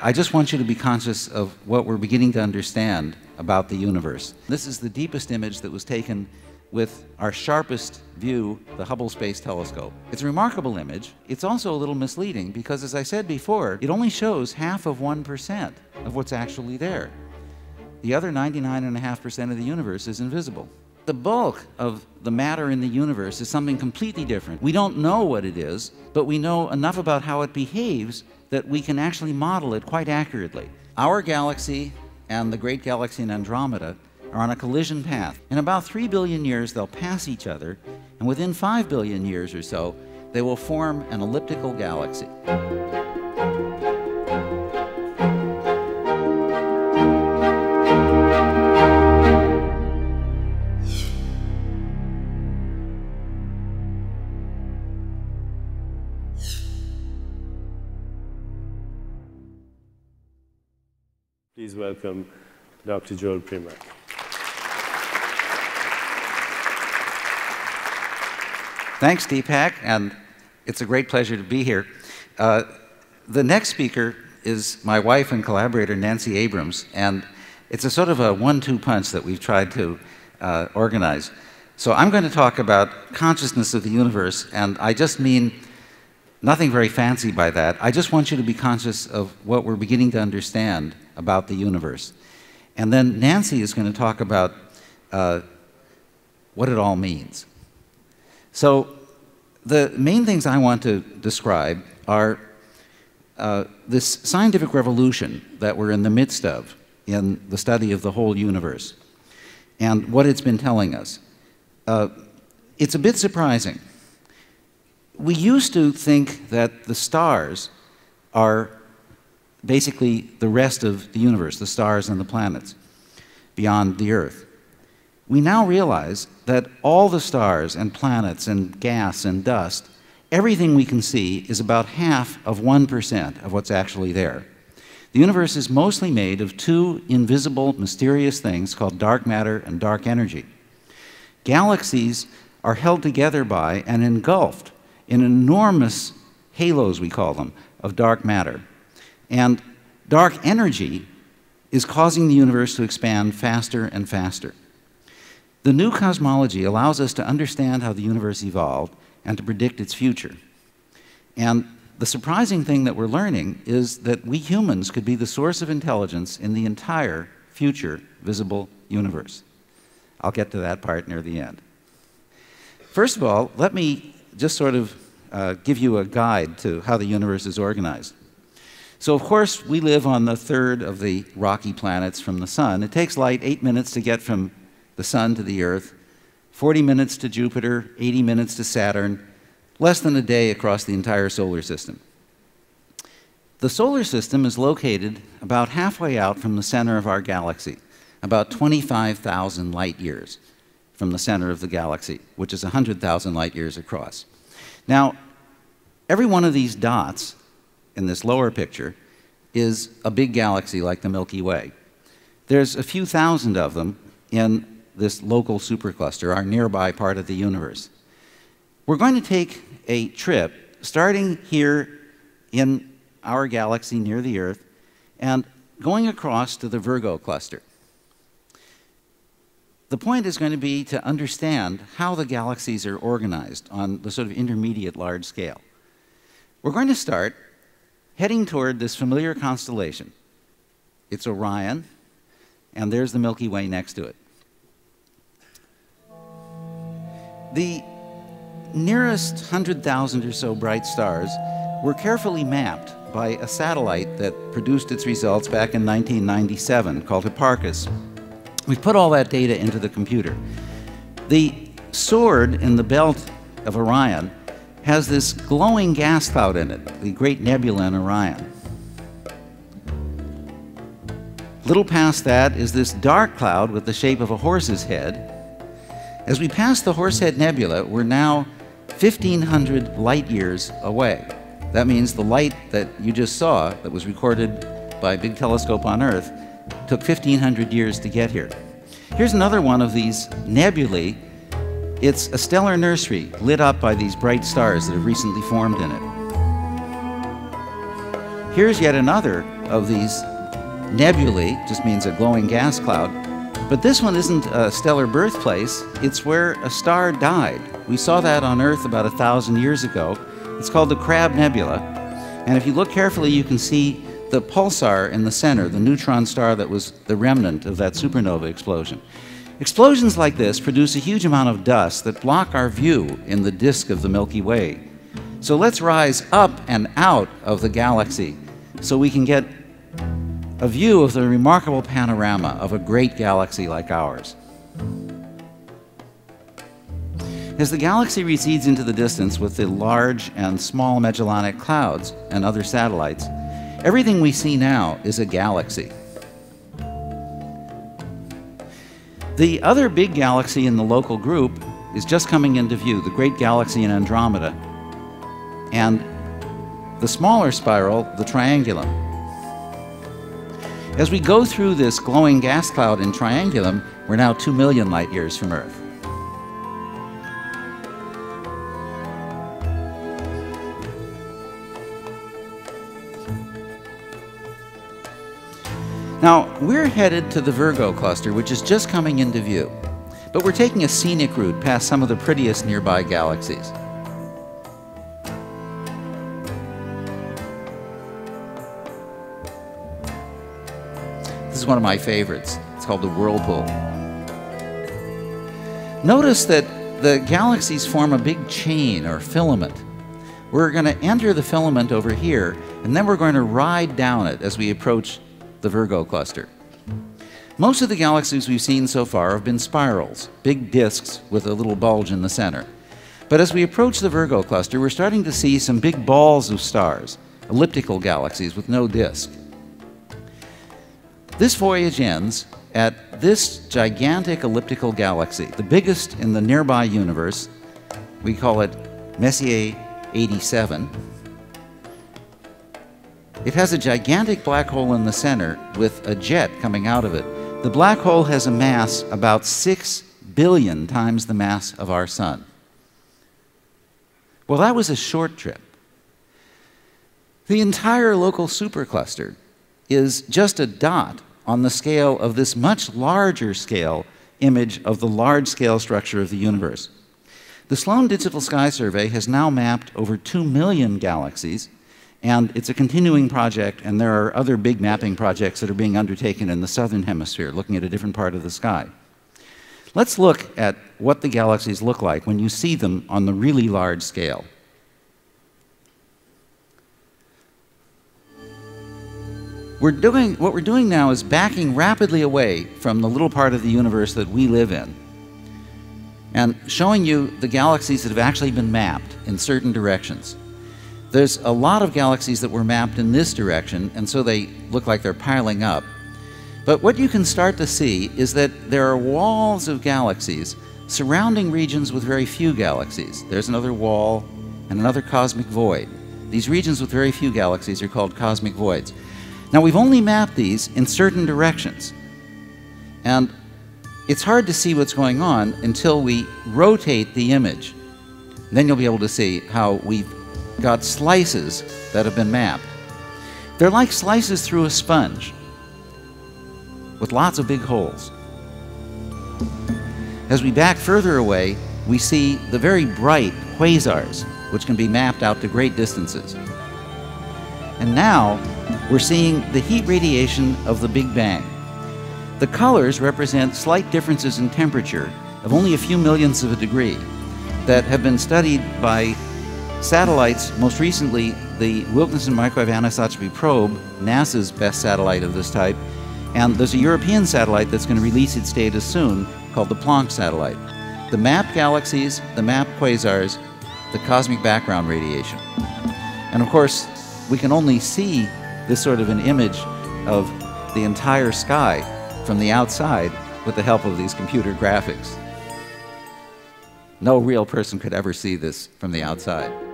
I just want you to be conscious of what we're beginning to understand about the universe. This is the deepest image that was taken with our sharpest view, the Hubble Space Telescope. It's a remarkable image. It's also a little misleading because, as I said before, it only shows half of 1% of what's actually there. The other 99.5% of the universe is invisible. The bulk of the matter in the universe is something completely different. We don't know what it is, but we know enough about how it behaves that we can actually model it quite accurately. Our galaxy and the great galaxy in Andromeda are on a collision path. In about 3 billion years, they'll pass each other, and within 5 billion years or so, they will form an elliptical galaxy. Please welcome Dr. Joel Primack. Thanks, Deepak, and it's a great pleasure to be here. Uh, the next speaker is my wife and collaborator, Nancy Abrams, and it's a sort of a one two punch that we've tried to uh, organize. So I'm going to talk about consciousness of the universe, and I just mean nothing very fancy by that. I just want you to be conscious of what we're beginning to understand about the universe. And then Nancy is going to talk about uh, what it all means. So, the main things I want to describe are uh, this scientific revolution that we're in the midst of in the study of the whole universe and what it's been telling us. Uh, it's a bit surprising. We used to think that the stars are basically the rest of the universe, the stars and the planets beyond the Earth. We now realize that all the stars and planets and gas and dust, everything we can see is about half of 1% of what's actually there. The universe is mostly made of two invisible, mysterious things called dark matter and dark energy. Galaxies are held together by and engulfed in enormous halos, we call them, of dark matter. And dark energy is causing the universe to expand faster and faster. The new cosmology allows us to understand how the universe evolved and to predict its future. And the surprising thing that we're learning is that we humans could be the source of intelligence in the entire future visible universe. I'll get to that part near the end. First of all, let me just sort of uh, give you a guide to how the universe is organized. So, of course, we live on the third of the rocky planets from the Sun. It takes light eight minutes to get from the Sun to the Earth, 40 minutes to Jupiter, 80 minutes to Saturn, less than a day across the entire solar system. The solar system is located about halfway out from the center of our galaxy, about 25,000 light years from the center of the galaxy, which is 100,000 light years across. Now, every one of these dots in this lower picture is a big galaxy like the Milky Way. There's a few thousand of them in this local supercluster, our nearby part of the universe. We're going to take a trip starting here in our galaxy near the Earth and going across to the Virgo cluster. The point is going to be to understand how the galaxies are organized on the sort of intermediate large scale. We're going to start heading toward this familiar constellation. It's Orion, and there's the Milky Way next to it. The nearest 100,000 or so bright stars were carefully mapped by a satellite that produced its results back in 1997 called Hipparcos. We've put all that data into the computer. The sword in the belt of Orion has this glowing gas cloud in it, the Great Nebula in Orion. Little past that is this dark cloud with the shape of a horse's head. As we pass the Horsehead Nebula, we're now 1,500 light years away. That means the light that you just saw, that was recorded by a big telescope on Earth, took 1,500 years to get here. Here's another one of these nebulae it's a stellar nursery lit up by these bright stars that have recently formed in it. here's yet another of these nebulae, just means a glowing gas cloud. But this one isn't a stellar birthplace, it's where a star died. We saw that on Earth about a thousand years ago. It's called the Crab Nebula. And if you look carefully, you can see the pulsar in the center, the neutron star that was the remnant of that supernova explosion. Explosions like this produce a huge amount of dust that block our view in the disk of the Milky Way. So let's rise up and out of the galaxy so we can get a view of the remarkable panorama of a great galaxy like ours. As the galaxy recedes into the distance with the large and small Magellanic clouds and other satellites, Everything we see now is a galaxy. The other big galaxy in the local group is just coming into view, the great galaxy in Andromeda. And the smaller spiral, the Triangulum. As we go through this glowing gas cloud in Triangulum, we're now 2 million light years from Earth. Now, we're headed to the Virgo cluster, which is just coming into view. But we're taking a scenic route past some of the prettiest nearby galaxies. This is one of my favorites. It's called the Whirlpool. Notice that the galaxies form a big chain or filament. We're going to enter the filament over here, and then we're going to ride down it as we approach the Virgo cluster. Most of the galaxies we've seen so far have been spirals, big disks with a little bulge in the center. But as we approach the Virgo cluster, we're starting to see some big balls of stars, elliptical galaxies with no disk. This voyage ends at this gigantic elliptical galaxy, the biggest in the nearby universe. We call it Messier 87. It has a gigantic black hole in the center with a jet coming out of it. The black hole has a mass about 6 billion times the mass of our sun. Well, that was a short trip. The entire local supercluster is just a dot on the scale of this much larger scale image of the large scale structure of the universe. The Sloan Digital Sky Survey has now mapped over 2 million galaxies and it's a continuing project, and there are other big mapping projects that are being undertaken in the southern hemisphere, looking at a different part of the sky. Let's look at what the galaxies look like when you see them on the really large scale. We're doing, what we're doing now is backing rapidly away from the little part of the universe that we live in and showing you the galaxies that have actually been mapped in certain directions. There's a lot of galaxies that were mapped in this direction, and so they look like they're piling up. But what you can start to see is that there are walls of galaxies surrounding regions with very few galaxies. There's another wall and another cosmic void. These regions with very few galaxies are called cosmic voids. Now, we've only mapped these in certain directions. And it's hard to see what's going on until we rotate the image. Then you'll be able to see how we've got slices that have been mapped. They're like slices through a sponge with lots of big holes. As we back further away, we see the very bright quasars, which can be mapped out to great distances. And now we're seeing the heat radiation of the Big Bang. The colors represent slight differences in temperature of only a few millionths of a degree that have been studied by Satellites, most recently the Wilkinson Microwave Anisotropy Probe, NASA's best satellite of this type, and there's a European satellite that's going to release its data soon called the Planck satellite. The map galaxies, the map quasars, the cosmic background radiation. And of course, we can only see this sort of an image of the entire sky from the outside with the help of these computer graphics. No real person could ever see this from the outside.